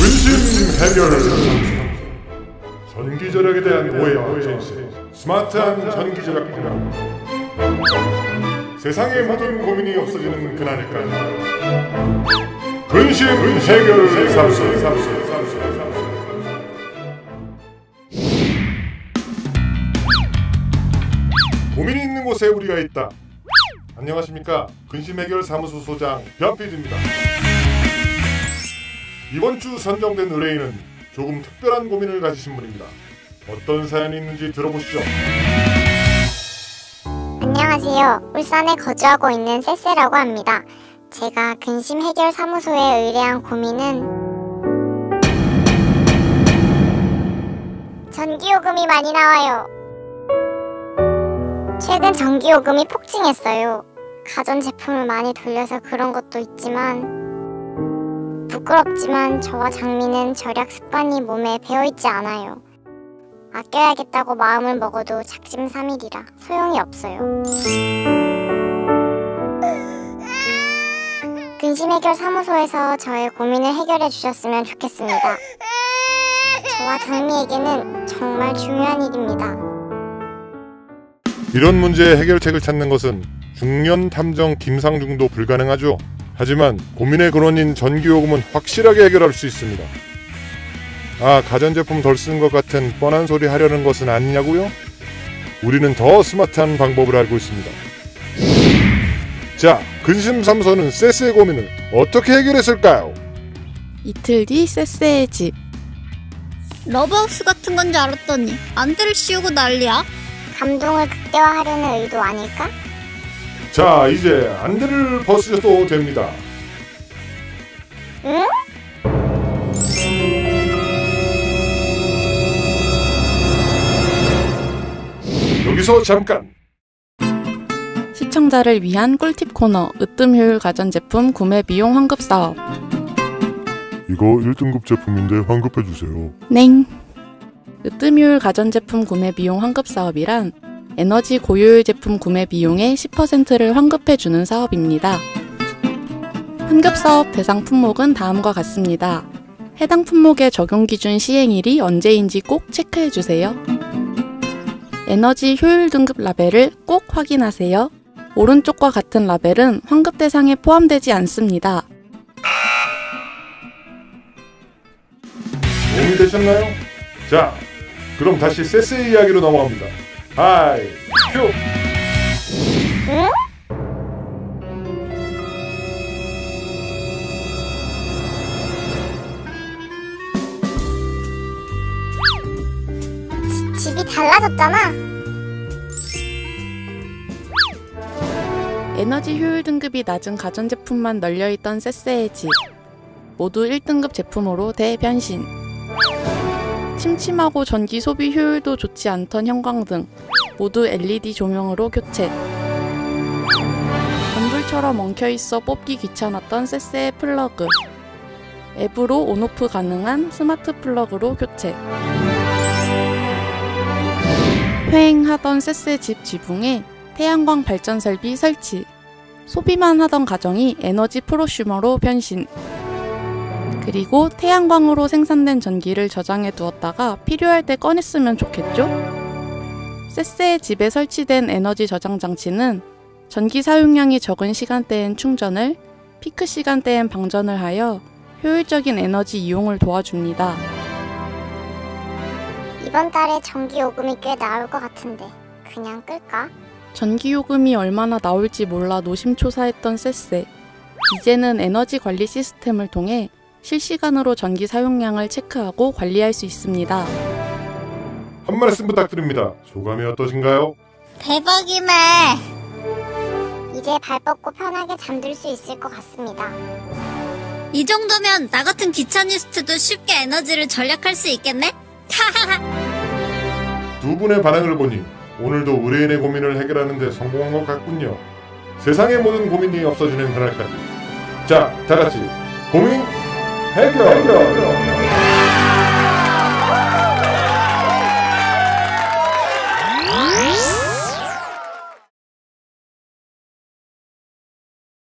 근심 해결 전기 절약에 대한 오해와 진실 스마트한 전기 절약 프로그램 세상의 모든 고민이 없어지는 그날까지 근심 해결 사무소 고민이 있는 곳에 우리가 있다. 안녕하십니까? 근심 해결 사무소 소장 변PD입니다 이번 주 선정된 의뢰인은 조금 특별한 고민을 가지신 분입니다. 어떤 사연이 있는지 들어보시죠. 안녕하세요. 울산에 거주하고 있는 쎄쎄라고 합니다. 제가 근심 해결 사무소에 의뢰한 고민은 전기요금이 많이 나와요. 최근 전기요금이 폭증했어요. 가전제품을 많이 돌려서 그런 것도 있지만 부끄럽지만 저와 장미는 절약 습관이 몸에 배어있지 않아요. 아껴야겠다고 마음을 먹어도 작심삼일이라 소용이 없어요. 근심 해결 사무소에서 저의 고민을 해결해 주셨으면 좋겠습니다. 저와 장미에게는 정말 중요한 일입니다. 이런 문제의 해결책을 찾는 것은 중년 탐정 김상중도 불가능하죠. 하지만 고민의 근원인 전기요금은 확실하게 해결할 수 있습니다. 아, 가전제품 덜 쓴 것 같은 뻔한 소리 하려는 것은 아니냐고요? 우리는 더 스마트한 방법을 알고 있습니다. 자, 근심삼소는 세스의 고민을 어떻게 해결했을까요? 이틀 뒤 세스의 집. 러브하우스 같은 건지 알았더니 안대를 씌우고 난리야. 감동을 극대화하려는 의도 아닐까? 자, 이제 안대를 벗으셔도 됩니다. 응? 여기서 잠깐. 시청자를 위한 꿀팁 코너 으뜸 효율 가전제품 구매 비용 환급 사업. 이거 1등급 제품인데 환급해 주세요. 냉. 으뜸 효율 가전제품 구매 비용 환급 사업이란 에너지 고효율 제품 구매 비용의 10%를 환급해 주는 사업입니다. 환급 사업 대상 품목은 다음과 같습니다. 해당 품목의 적용 기준 시행일이 언제인지 꼭 체크해 주세요. 에너지 효율 등급 라벨을 꼭 확인하세요. 오른쪽과 같은 라벨은 환급 대상에 포함되지 않습니다. 도움이 되셨나요? 자, 그럼 다시 세세의 이야기로 넘어갑니다. hi, 큐! 지- 집이 달라졌잖아. 에너지 효율 등급이 낮은 가전제품만 널려있던 세세의 집. 모두 1등급 제품으로 대변신. 침침하고 전기 소비 효율도 좋지 않던 형광등. 모두 LED 조명으로 교체. 덩굴처럼 엉켜있어 뽑기 귀찮았던 세세의 플러그. 앱으로 on off 가능한 스마트 플러그로 교체. 휑하던 세세 집 지붕에 태양광 발전 설비 설치. 소비만 하던 가정이 에너지 프로슈머로 변신. 그리고 태양광으로 생산된 전기를 저장해 두었다가 필요할 때 꺼냈으면 좋겠죠? 세세의 집에 설치된 에너지 저장 장치는 전기 사용량이 적은 시간대엔 충전을, 피크 시간대엔 방전을 하여 효율적인 에너지 이용을 도와줍니다. 이번 달에 전기 요금이 꽤 나올 것 같은데 그냥 끌까? 전기 요금이 얼마나 나올지 몰라 노심초사했던 세세. 이제는 에너지 관리 시스템을 통해 실시간으로 전기 사용량을 체크하고 관리할 수 있습니다. 한 말씀 부탁드립니다. 소감이 어떠신가요? 대박이네. 이제 발 뻗고 편하게 잠들 수 있을 것 같습니다. 이 정도면 나 같은 기차니스트도 쉽게 에너지를 절약할 수 있겠네? 두 분의 반응을 보니 오늘도 의뢰인의 고민을 해결하는 데 성공한 것 같군요. 세상의 모든 고민이 없어지는 그날까지. 자, 다 같이 고민 해결!